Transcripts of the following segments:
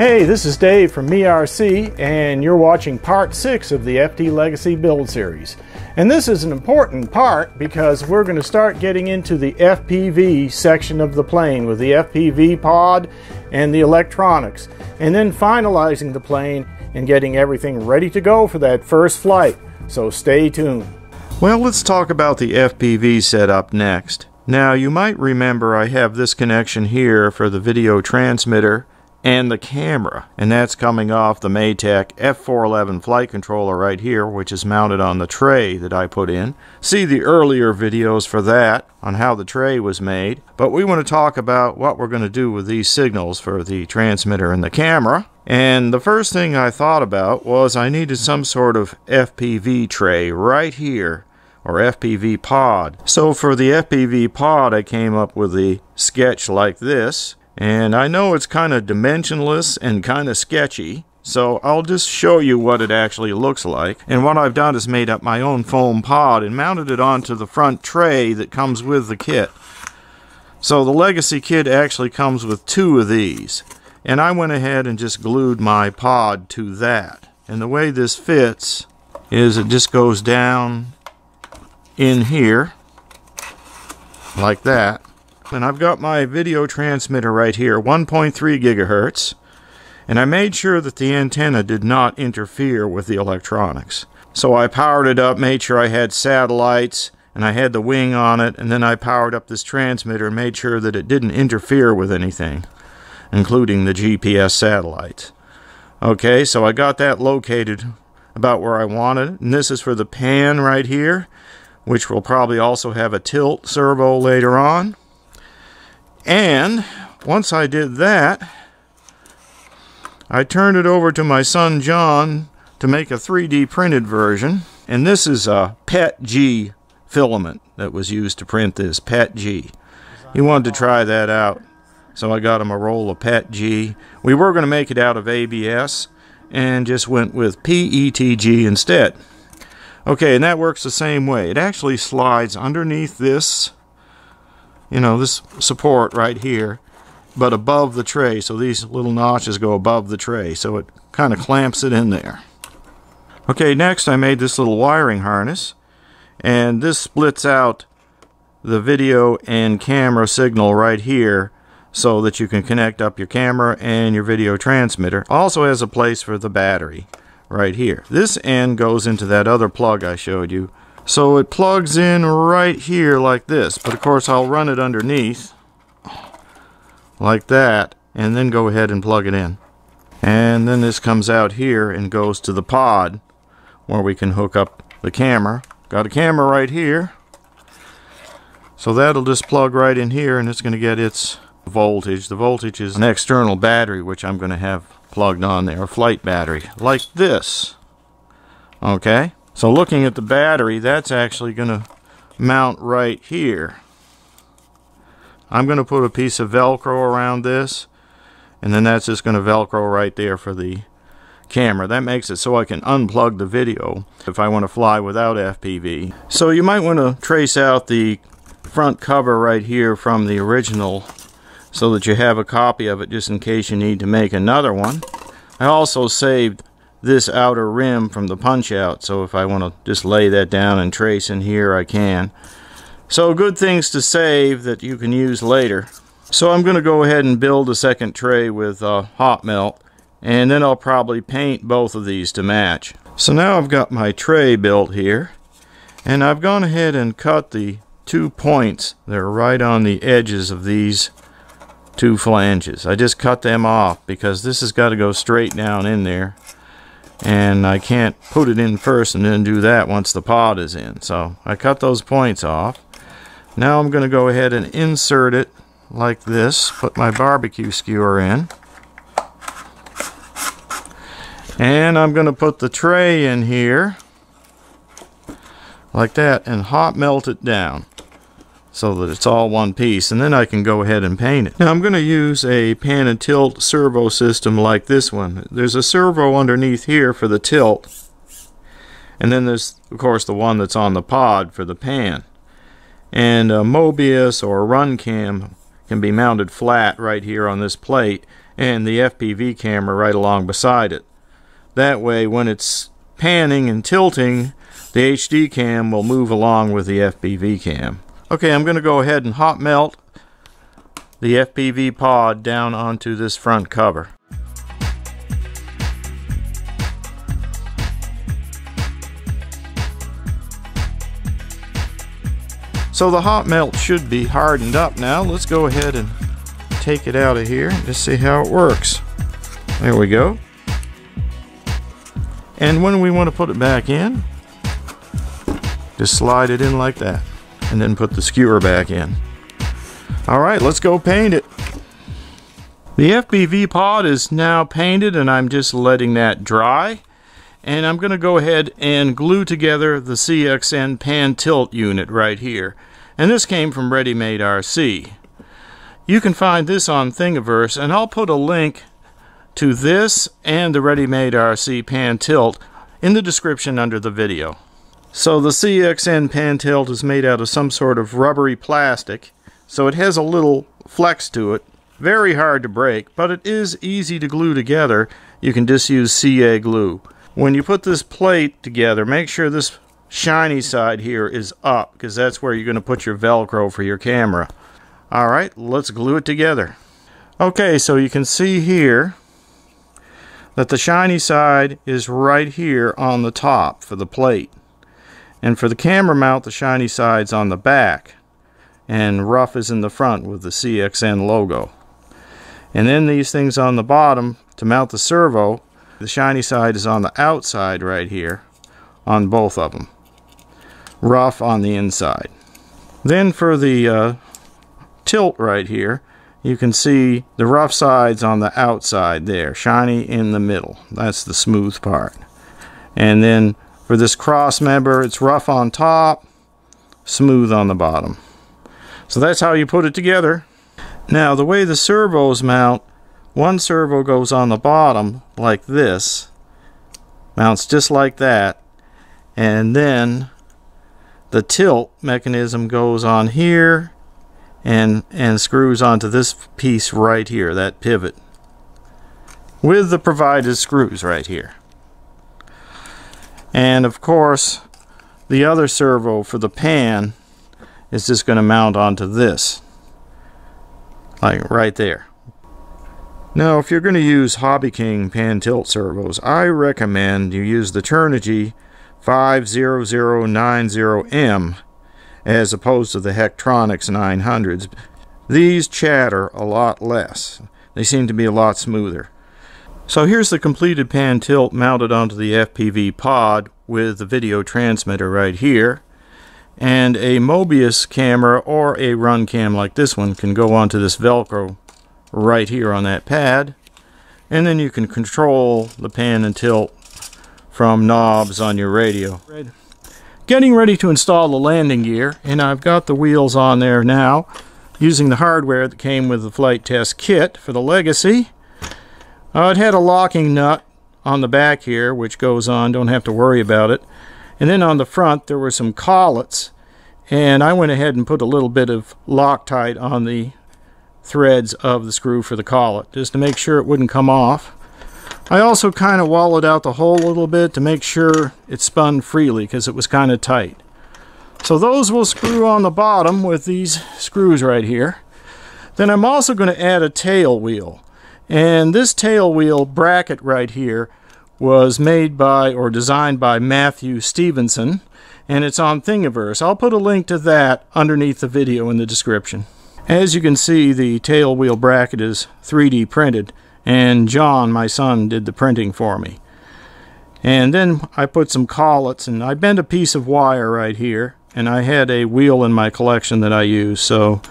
Hey, this is Dave from MERC, and you're watching part six of the FT Legacy build series. And this is an important part because we're going to start getting into the FPV section of the plane with the FPV pod and the electronics, and then finalizing the plane and getting everything ready to go for that first flight. So stay tuned. Well, let's talk about the FPV setup next. Now, you might remember I have this connection here for the video transmitter and the camera. And that's coming off the Matek F411 flight controller right here, which is mounted on the tray that I put in. See the earlier videos for that on how the tray was made. But we want to talk about what we're going to do with these signals for the transmitter and the camera. And the first thing I thought about was I needed some sort of FPV tray right here or FPV pod. So for the FPV pod I came up with a sketch like this and I know it's kind of dimensionless and kind of sketchy, so I'll just show you what it actually looks like. And what I've done is made up my own foam pod and mounted it onto the front tray that comes with the kit. So the Legacy kit actually comes with two of these. And I went ahead and just glued my pod to that. And the way this fits is it just goes down in here like that and I've got my video transmitter right here, 1.3 gigahertz, and I made sure that the antenna did not interfere with the electronics. So I powered it up, made sure I had satellites, and I had the wing on it, and then I powered up this transmitter and made sure that it didn't interfere with anything, including the GPS satellites. Okay, so I got that located about where I wanted, and this is for the pan right here, which will probably also have a tilt servo later on. And once I did that, I turned it over to my son Jon to make a 3D printed version. And this is a PETG filament that was used to print this, PETG. He wanted to try that out. So I got him a roll of PETG. We were going to make it out of ABS and just went with PETG instead. Okay, and that works the same way. It actually slides underneath this you know, this support right here, but above the tray. So these little notches go above the tray. So it kind of clamps it in there. Okay, next I made this little wiring harness. And this splits out the video and camera signal right here so that you can connect up your camera and your video transmitter. Also has a place for the battery right here. This end goes into that other plug I showed you so it plugs in right here like this. But of course I'll run it underneath like that and then go ahead and plug it in. And then this comes out here and goes to the pod where we can hook up the camera. Got a camera right here. So that'll just plug right in here and it's going to get its voltage. The voltage is an external battery which I'm going to have plugged on there, a flight battery, like this. Okay? So looking at the battery, that's actually going to mount right here. I'm going to put a piece of Velcro around this, and then that's just going to Velcro right there for the camera. That makes it so I can unplug the video if I want to fly without FPV. So you might want to trace out the front cover right here from the original so that you have a copy of it just in case you need to make another one. I also saved this outer rim from the punch out. So if I want to just lay that down and trace in here I can. So good things to save that you can use later. So I'm going to go ahead and build a second tray with uh, hot melt and then I'll probably paint both of these to match. So now I've got my tray built here and I've gone ahead and cut the two points that are right on the edges of these two flanges. I just cut them off because this has got to go straight down in there and I can't put it in first and then do that once the pod is in. So I cut those points off. Now I'm going to go ahead and insert it like this put my barbecue skewer in. And I'm going to put the tray in here like that and hot melt it down so that it's all one piece and then I can go ahead and paint it. Now I'm going to use a pan and tilt servo system like this one. There's a servo underneath here for the tilt and then there's of course the one that's on the pod for the pan. And a Mobius or a Runcam can be mounted flat right here on this plate and the FPV camera right along beside it. That way, when it's panning and tilting, the HD cam will move along with the FPV cam. Okay, I'm going to go ahead and hot melt the FPV pod down onto this front cover. So the hot melt should be hardened up now. Let's go ahead and take it out of here and just see how it works. There we go. And when we want to put it back in, just slide it in like that. And then put the skewer back in. Alright, let's go paint it. The FPV pod is now painted and I'm just letting that dry. And I'm going to go ahead and glue together the CXN pan tilt unit right here. And this came from Ready Made RC. You can find this on Thingiverse and I'll put a link to this and the Ready Made RC pan tilt in the description under the video. So the CXN pan tilt is made out of some sort of rubbery plastic, so it has a little flex to it. Very hard to break, but it is easy to glue together. You can just use CA glue. When you put this plate together, make sure this shiny side here is up, because that's where you're going to put your Velcro for your camera. Alright, let's glue it together. Okay, so you can see here that the shiny side is right here on the top for the plate. And for the camera mount, the shiny side's on the back. And rough is in the front with the CXN logo. And then these things on the bottom to mount the servo, the shiny side is on the outside right here on both of them. Rough on the inside. Then for the uh, tilt right here, you can see the rough sides on the outside there, shiny in the middle. That's the smooth part. And then for this cross member, it's rough on top, smooth on the bottom. So that's how you put it together. Now the way the servos mount, one servo goes on the bottom like this, mounts just like that, and then the tilt mechanism goes on here and and screws onto this piece right here that pivot with the provided screws right here and of course the other servo for the pan is just going to mount onto this like right there now if you're going to use Hobby King pan tilt servos I recommend you use the Turnigy 50090M as opposed to the Hectronics 900s. These chatter a lot less. They seem to be a lot smoother. So here's the completed pan tilt mounted onto the FPV pod with the video transmitter right here. And a Mobius camera or a Runcam like this one can go onto this Velcro right here on that pad. And then you can control the pan and tilt from knobs on your radio getting ready to install the landing gear and I've got the wheels on there now using the hardware that came with the Flite Test kit for the Legacy. Uh, it had a locking nut on the back here which goes on, don't have to worry about it. And then on the front there were some collets and I went ahead and put a little bit of Loctite on the threads of the screw for the collet just to make sure it wouldn't come off. I also kind of wallowed out the hole a little bit to make sure it spun freely because it was kind of tight. So those will screw on the bottom with these screws right here. Then I'm also going to add a tail wheel. And this tail wheel bracket right here was made by or designed by Matthew Stephenson and it's on Thingiverse. I'll put a link to that underneath the video in the description. As you can see the tail wheel bracket is 3D printed and Jon, my son, did the printing for me. And then I put some collets, and I bent a piece of wire right here, and I had a wheel in my collection that I used. So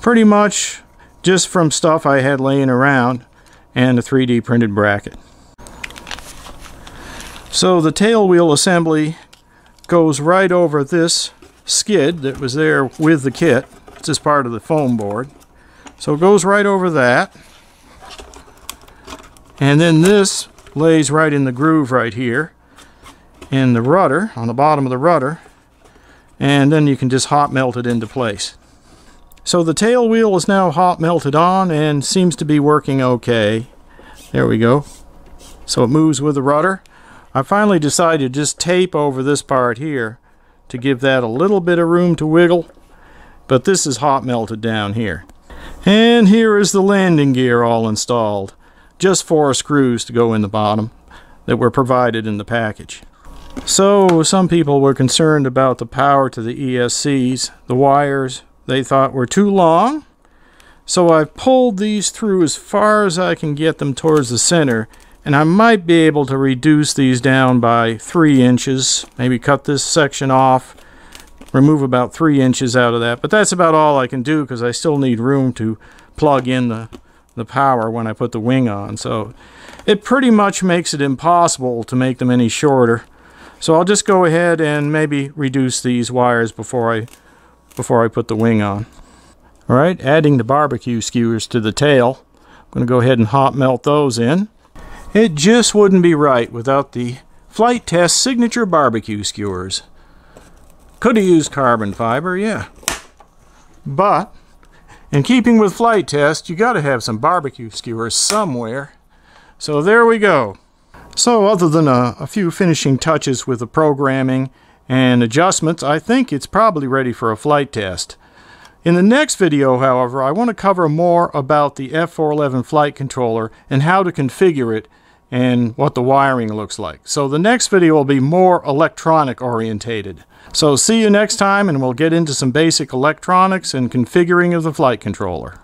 pretty much just from stuff I had laying around and a 3D printed bracket. So the tail wheel assembly goes right over this skid that was there with the kit. It's just part of the foam board. So it goes right over that. And then this lays right in the groove right here in the rudder, on the bottom of the rudder. And then you can just hot melt it into place. So the tail wheel is now hot melted on and seems to be working okay. There we go. So it moves with the rudder. I finally decided to just tape over this part here to give that a little bit of room to wiggle. But this is hot melted down here. And here is the landing gear all installed. Just four screws to go in the bottom that were provided in the package. So some people were concerned about the power to the ESCs. The wires they thought were too long. So I've pulled these through as far as I can get them towards the center and I might be able to reduce these down by three inches. Maybe cut this section off remove about three inches out of that. But that's about all I can do because I still need room to plug in the the power when I put the wing on. So it pretty much makes it impossible to make them any shorter. So I'll just go ahead and maybe reduce these wires before I before I put the wing on alright adding the barbecue skewers to the tail I'm going to go ahead and hot melt those in it just wouldn't be right without the Flite Test signature barbecue skewers. Could have used carbon fiber, yeah. But, in keeping with Flite Test, you got to have some barbecue skewers somewhere. So there we go. So other than a, a few finishing touches with the programming and adjustments, I think it's probably ready for a flight test. In the next video, however, I want to cover more about the F411 flight controller and how to configure it and what the wiring looks like. So the next video will be more electronic orientated. So see you next time and we'll get into some basic electronics and configuring of the flight controller.